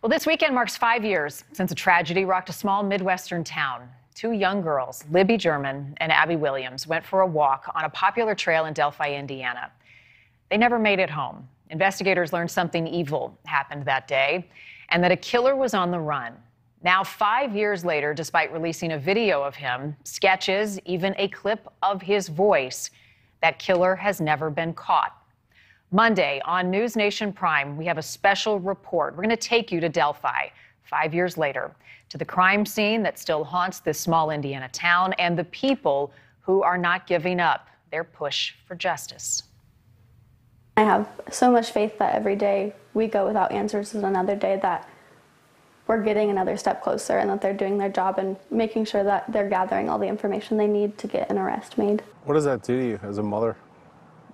Well, this weekend marks five years since a tragedy rocked a small Midwestern town. Two young girls, Libby German and Abby Williams, went for a walk on a popular trail in Delphi, Indiana. They never made it home. Investigators learned something evil happened that day and that a killer was on the run. Now, five years later, despite releasing a video of him, sketches, even a clip of his voice, that killer has never been caught. Monday on News Nation Prime, we have a special report. We're going to take you to Delphi five years later to the crime scene that still haunts this small Indiana town and the people who are not giving up their push for justice. I have so much faith that every day we go without answers is another day that we're getting another step closer and that they're doing their job and making sure that they're gathering all the information they need to get an arrest made. What does that do to you as a mother?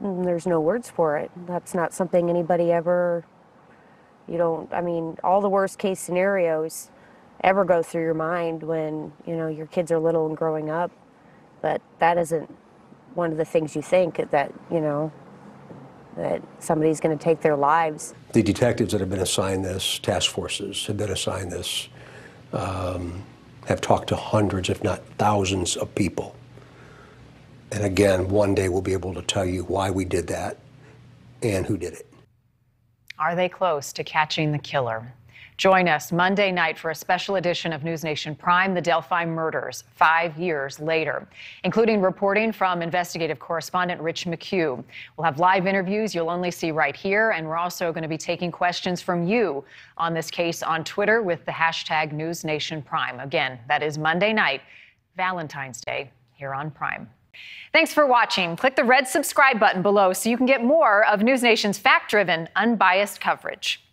There's no words for it. That's not something anybody ever, you don't, I mean, all the worst case scenarios ever go through your mind when, you know, your kids are little and growing up. But that isn't one of the things you think that, you know, that somebody's going to take their lives. The detectives that have been assigned this, task forces have been assigned this, um, have talked to hundreds, if not thousands, of people. And again, one day we'll be able to tell you why we did that and who did it. Are they close to catching the killer? Join us Monday night for a special edition of News Nation Prime, The Delphi Murders, five years later, including reporting from investigative correspondent Rich McHugh. We'll have live interviews you'll only see right here, and we're also going to be taking questions from you on this case on Twitter with the hashtag News Nation Prime. Again, that is Monday night, Valentine's Day, here on Prime. Thanks for watching. Click the red subscribe button below so you can get more of News Nation's fact driven, unbiased coverage.